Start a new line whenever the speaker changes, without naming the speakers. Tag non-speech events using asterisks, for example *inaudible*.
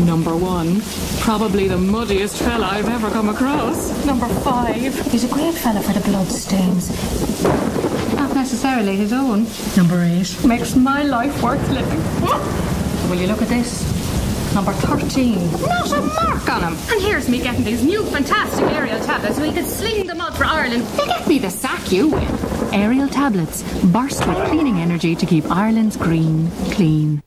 Number one, probably the muddiest fella I've ever come across. Number five,
He's a great fella for the blood stains. Not necessarily his own. Number eight.
makes my life worth living. *laughs*
Will you look at this? Number 13.
Not a mark on him. And here's me getting these new fantastic Ariel tablets so we can sling them out for Ireland. They get me the sack you win.
Ariel tablets burst with cleaning energy to keep Ireland's green clean.